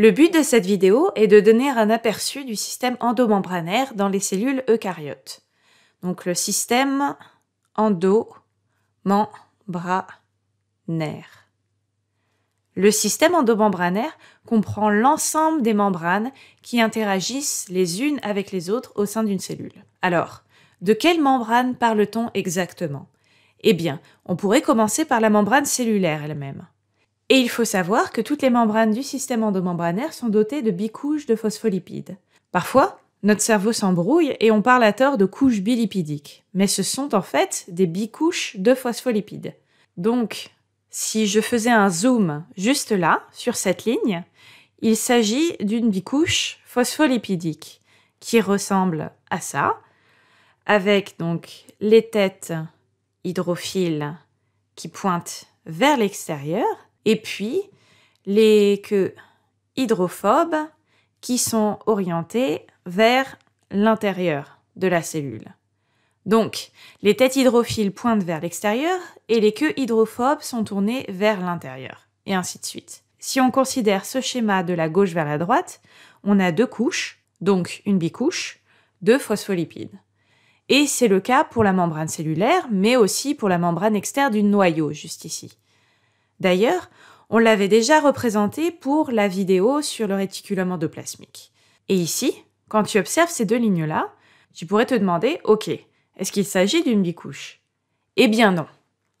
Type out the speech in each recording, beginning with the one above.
Le but de cette vidéo est de donner un aperçu du système endomembranaire dans les cellules eucaryotes. Donc le système endomembranaire. Le système endomembranaire comprend l'ensemble des membranes qui interagissent les unes avec les autres au sein d'une cellule. Alors, de quelle membrane parle-t-on exactement? Eh bien, on pourrait commencer par la membrane cellulaire elle-même. Et il faut savoir que toutes les membranes du système endomembranaire sont dotées de bicouches de phospholipides. Parfois, notre cerveau s'embrouille et on parle à tort de couches bilipidiques, mais ce sont en fait des bicouches de phospholipides. Donc, si je faisais un zoom juste là, sur cette ligne, il s'agit d'une bicouche phospholipidique qui ressemble à ça, avec donc les têtes hydrophiles qui pointent vers l'extérieur et puis les queues hydrophobes qui sont orientées vers l'intérieur de la cellule. Donc, les têtes hydrophiles pointent vers l'extérieur et les queues hydrophobes sont tournées vers l'intérieur, et ainsi de suite. Si on considère ce schéma de la gauche vers la droite, on a deux couches, donc une bicouche, de phospholipides. Et c'est le cas pour la membrane cellulaire, mais aussi pour la membrane externe du noyau, juste ici. D'ailleurs, on l'avait déjà représenté pour la vidéo sur le réticulum endoplasmique. Et ici, quand tu observes ces deux lignes-là, tu pourrais te demander, ok, est-ce qu'il s'agit d'une bicouche? Eh bien non.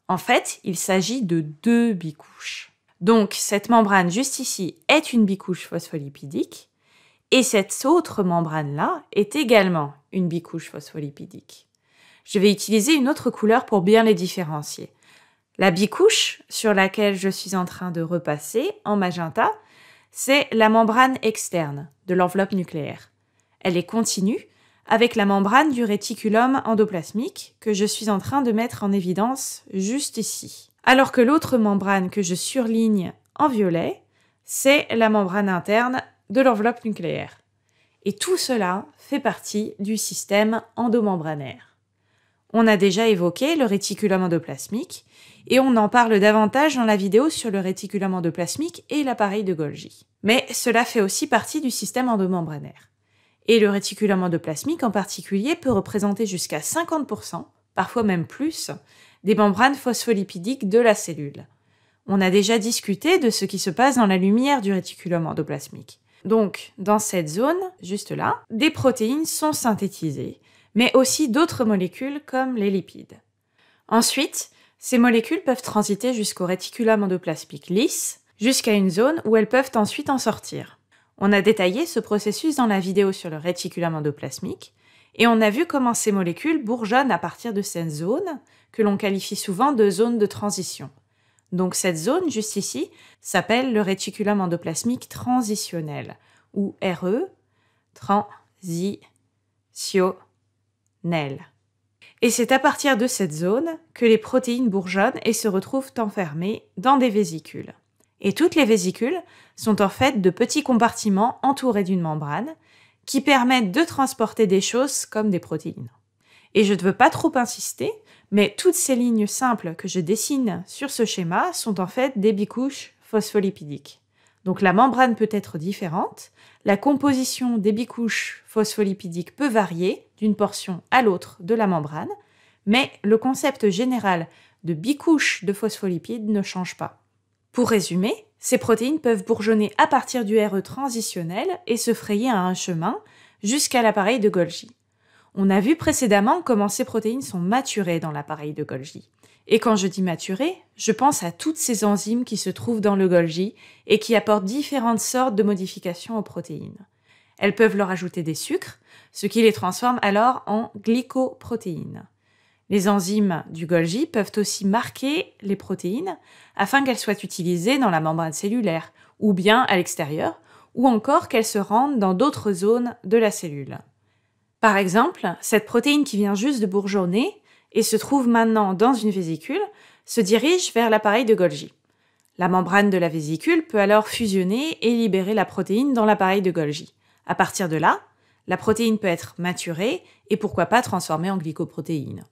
En fait, il s'agit de deux bicouches. Donc, cette membrane juste ici est une bicouche phospholipidique, et cette autre membrane-là est également une bicouche phospholipidique. Je vais utiliser une autre couleur pour bien les différencier. La bicouche sur laquelle je suis en train de repasser en magenta, c'est la membrane externe de l'enveloppe nucléaire. Elle est continue avec la membrane du réticulum endoplasmique que je suis en train de mettre en évidence juste ici. Alors que l'autre membrane que je surligne en violet, c'est la membrane interne de l'enveloppe nucléaire. Et tout cela fait partie du système endomembranaire. On a déjà évoqué le réticulum endoplasmique et on en parle davantage dans la vidéo sur le réticulum endoplasmique et l'appareil de Golgi. Mais cela fait aussi partie du système endomembranaire et le réticulum endoplasmique en particulier peut représenter jusqu'à 50%, parfois même plus, des membranes phospholipidiques de la cellule. On a déjà discuté de ce qui se passe dans la lumière du réticulum endoplasmique. Donc, dans cette zone, juste là, des protéines sont synthétisées, mais aussi d'autres molécules comme les lipides. Ensuite, ces molécules peuvent transiter jusqu'au réticulum endoplasmique lisse, jusqu'à une zone où elles peuvent ensuite en sortir. On a détaillé ce processus dans la vidéo sur le réticulum endoplasmique, et on a vu comment ces molécules bourgeonnent à partir de cette zone, que l'on qualifie souvent de zone de transition. Donc cette zone, juste ici, s'appelle le réticulum endoplasmique transitionnel, ou RE, transitionnel. Et c'est à partir de cette zone que les protéines bourgeonnent et se retrouvent enfermées dans des vésicules. Et toutes les vésicules sont en fait de petits compartiments entourés d'une membrane qui permettent de transporter des choses comme des protéines. Et je ne veux pas trop insister, mais toutes ces lignes simples que je dessine sur ce schéma sont en fait des bicouches phospholipidiques. Donc la membrane peut être différente, la composition des bicouches phospholipidiques peut varier d'une portion à l'autre de la membrane, mais le concept général de bicouche de phospholipides ne change pas. Pour résumer, ces protéines peuvent bourgeonner à partir du RE transitionnel et se frayer un chemin jusqu'à l'appareil de Golgi. On a vu précédemment comment ces protéines sont maturées dans l'appareil de Golgi. Et quand je dis maturées, je pense à toutes ces enzymes qui se trouvent dans le Golgi et qui apportent différentes sortes de modifications aux protéines. Elles peuvent leur ajouter des sucres, ce qui les transforme alors en glycoprotéines. Les enzymes du Golgi peuvent aussi marquer les protéines afin qu'elles soient utilisées dans la membrane cellulaire, ou bien à l'extérieur, ou encore qu'elles se rendent dans d'autres zones de la cellule. Par exemple, cette protéine qui vient juste de bourgeonner et se trouve maintenant dans une vésicule se dirige vers l'appareil de Golgi. La membrane de la vésicule peut alors fusionner et libérer la protéine dans l'appareil de Golgi. À partir de là, la protéine peut être maturée et pourquoi pas transformée en glycoprotéine.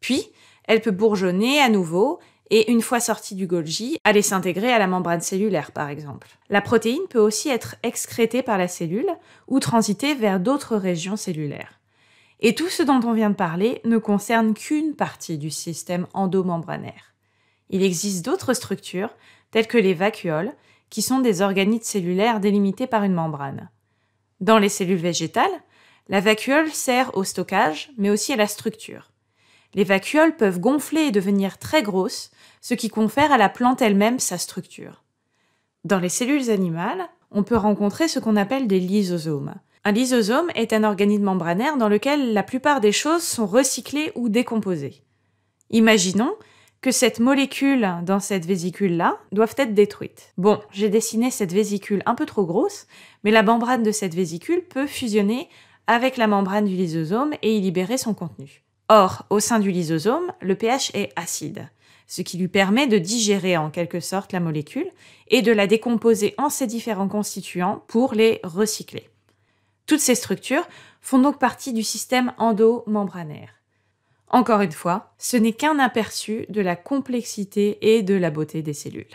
Puis, elle peut bourgeonner à nouveau et une fois sortie du Golgi, aller s'intégrer à la membrane cellulaire par exemple. La protéine peut aussi être excrétée par la cellule ou transiter vers d'autres régions cellulaires. Et tout ce dont on vient de parler ne concerne qu'une partie du système endomembranaire. Il existe d'autres structures, telles que les vacuoles, qui sont des organites cellulaires délimités par une membrane. Dans les cellules végétales, la vacuole sert au stockage, mais aussi à la structure. Les vacuoles peuvent gonfler et devenir très grosses, ce qui confère à la plante elle-même sa structure. Dans les cellules animales, on peut rencontrer ce qu'on appelle des lysosomes. Un lysosome est un organite membranaire dans lequel la plupart des choses sont recyclées ou décomposées. Imaginons que cette molécule dans cette vésicule-là doivent être détruites. Bon, j'ai dessiné cette vésicule un peu trop grosse, mais la membrane de cette vésicule peut fusionner avec la membrane du lysosome et y libérer son contenu. Or, au sein du lysosome, le pH est acide, ce qui lui permet de digérer en quelque sorte la molécule et de la décomposer en ses différents constituants pour les recycler. Toutes ces structures font donc partie du système endomembranaire. Encore une fois, ce n'est qu'un aperçu de la complexité et de la beauté des cellules.